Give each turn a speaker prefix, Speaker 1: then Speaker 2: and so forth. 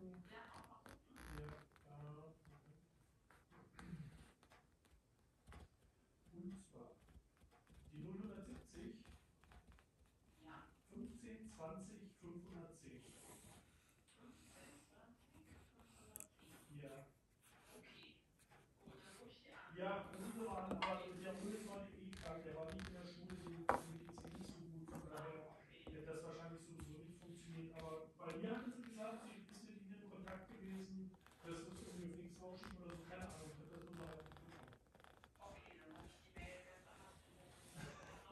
Speaker 1: Und zwar die 070
Speaker 2: ja.
Speaker 1: 15 20 510. Ja.
Speaker 2: Okay. Gut, dann muss ich
Speaker 1: ja. Ja, wunderbar, aber wir
Speaker 2: haben